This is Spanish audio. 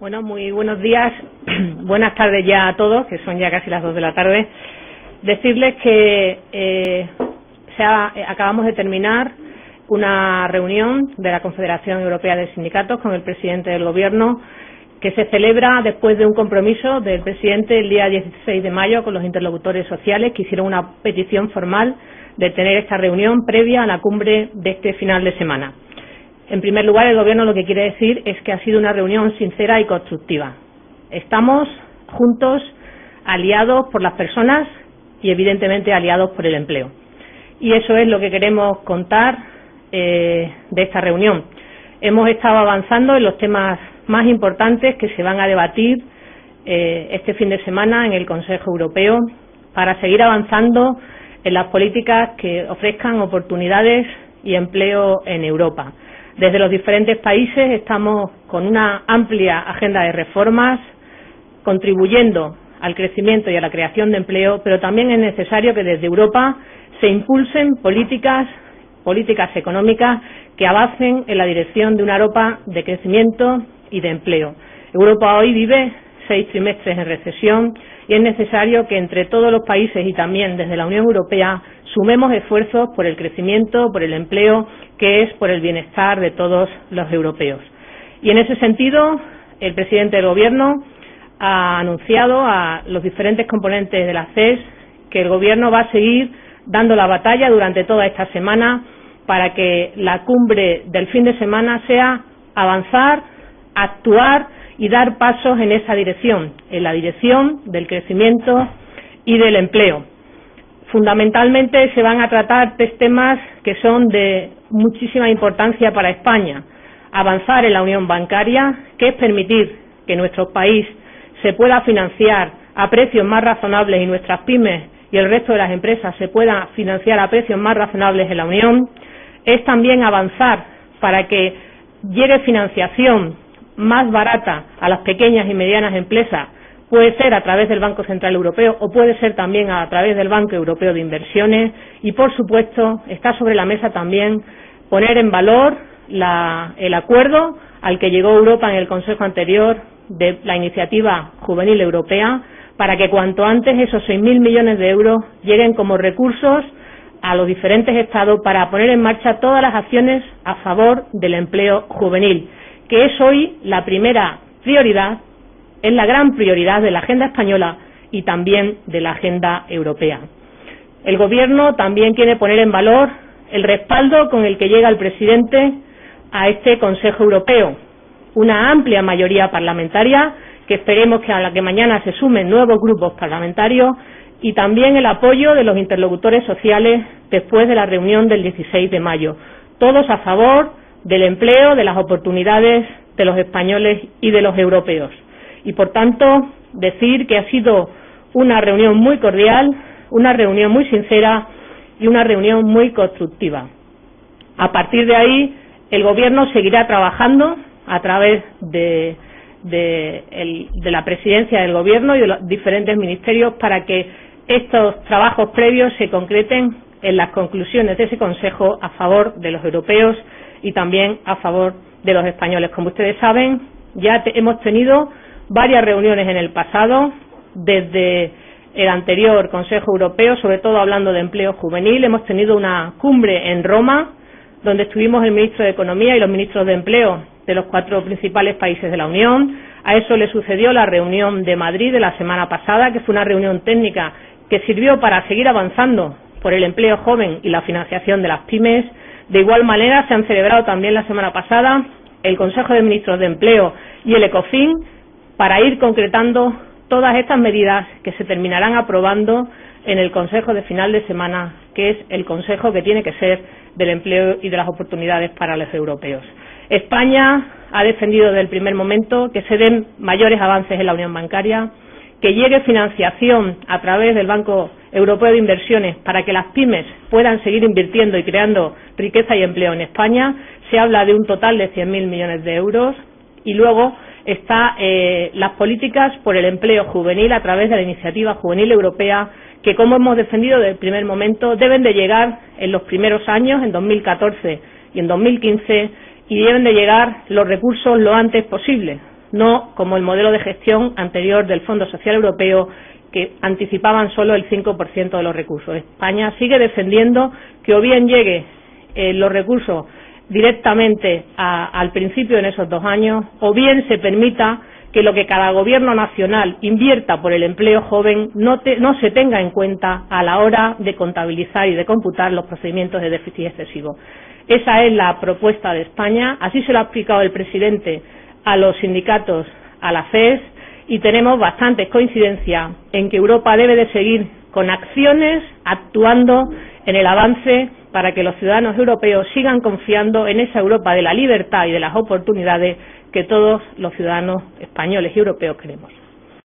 Bueno, muy buenos días, buenas tardes ya a todos, que son ya casi las dos de la tarde. Decirles que eh, eh, acabamos de terminar una reunión de la Confederación Europea de Sindicatos con el presidente del Gobierno que se celebra después de un compromiso del presidente el día 16 de mayo con los interlocutores sociales que hicieron una petición formal de tener esta reunión previa a la cumbre de este final de semana. En primer lugar, el Gobierno lo que quiere decir es que ha sido una reunión sincera y constructiva. Estamos juntos, aliados por las personas y, evidentemente, aliados por el empleo. Y eso es lo que queremos contar eh, de esta reunión. Hemos estado avanzando en los temas más importantes que se van a debatir eh, este fin de semana en el Consejo Europeo para seguir avanzando en las políticas que ofrezcan oportunidades y empleo en Europa. Desde los diferentes países estamos con una amplia agenda de reformas, contribuyendo al crecimiento y a la creación de empleo, pero también es necesario que desde Europa se impulsen políticas, políticas económicas que avancen en la dirección de una Europa de crecimiento y de empleo. Europa hoy vive seis trimestres en recesión y es necesario que entre todos los países y también desde la Unión Europea sumemos esfuerzos por el crecimiento, por el empleo, que es por el bienestar de todos los europeos. Y en ese sentido, el presidente del Gobierno ha anunciado a los diferentes componentes de la CES que el Gobierno va a seguir dando la batalla durante toda esta semana para que la cumbre del fin de semana sea avanzar, actuar y dar pasos en esa dirección, en la dirección del crecimiento y del empleo. Fundamentalmente se van a tratar tres temas que son de muchísima importancia para España. Avanzar en la unión bancaria, que es permitir que nuestro país se pueda financiar a precios más razonables y nuestras pymes y el resto de las empresas se puedan financiar a precios más razonables en la Unión. Es también avanzar para que llegue financiación más barata a las pequeñas y medianas empresas puede ser a través del Banco Central Europeo o puede ser también a través del Banco Europeo de Inversiones y, por supuesto, está sobre la mesa también poner en valor el acuerdo al que llegó Europa en el Consejo anterior de la iniciativa juvenil europea para que cuanto antes esos 6.000 millones de euros lleguen como recursos a los diferentes Estados para poner en marcha todas las acciones a favor del empleo juvenil que es hoy la primera prioridad, es la gran prioridad de la agenda española y también de la agenda europea. El Gobierno también quiere poner en valor el respaldo con el que llega el presidente a este Consejo Europeo, una amplia mayoría parlamentaria que esperemos que a la que mañana se sumen nuevos grupos parlamentarios y también el apoyo de los interlocutores sociales después de la reunión del 16 de mayo. Todos a favor del empleo, de las oportunidades de los españoles y de los europeos. Y, por tanto, decir que ha sido una reunión muy cordial, una reunión muy sincera y una reunión muy constructiva. A partir de ahí, el Gobierno seguirá trabajando a través de, de la presidencia del Gobierno y de los diferentes ministerios para que estos trabajos previos se concreten en las conclusiones de ese Consejo a favor de los europeos y también a favor de los españoles. Como ustedes saben, ya hemos tenido varias reuniones en el pasado, desde el anterior Consejo Europeo, sobre todo hablando de empleo juvenil. Hemos tenido una cumbre en Roma, donde estuvimos el ministro de Economía y los ministros de Empleo de los cuatro principales países de la Unión. A eso le sucedió la reunión de Madrid de la semana pasada, que fue una reunión técnica que sirvió para seguir avanzando por el empleo joven y la financiación de las pymes. De igual manera, se han celebrado también la semana pasada el Consejo de Ministros de Empleo y el ECOFIN para ir concretando todas estas medidas que se terminarán aprobando en el Consejo de final de semana, que es el Consejo que tiene que ser del empleo y de las oportunidades para los europeos. España ha defendido desde el primer momento que se den mayores avances en la unión bancaria, que llegue financiación a través del Banco Europeo de Inversiones para que las pymes puedan seguir invirtiendo y creando riqueza y empleo en España. Se habla de un total de 100.000 millones de euros. Y luego están eh, las políticas por el empleo juvenil a través de la iniciativa juvenil europea que, como hemos defendido desde el primer momento, deben de llegar en los primeros años, en 2014 y en 2015, y deben de llegar los recursos lo antes posible. no como el modelo de gestión anterior del Fondo Social Europeo que anticipaban solo el 5% de los recursos. España sigue defendiendo que o bien llegue eh, los recursos directamente al principio en esos dos años o bien se permita que lo que cada gobierno nacional invierta por el empleo joven no, se tenga en cuenta a la hora de contabilizar y de computar los procedimientos de déficit excesivo. Esa es la propuesta de España, así se lo ha explicado el presidente a los sindicatos, a la FES, y tenemos bastantes coincidencias en que Europa debe de seguir con acciones actuando en el avance para que los ciudadanos europeos sigan confiando en esa Europa de la libertad y de las oportunidades que todos los ciudadanos españoles y europeos queremos.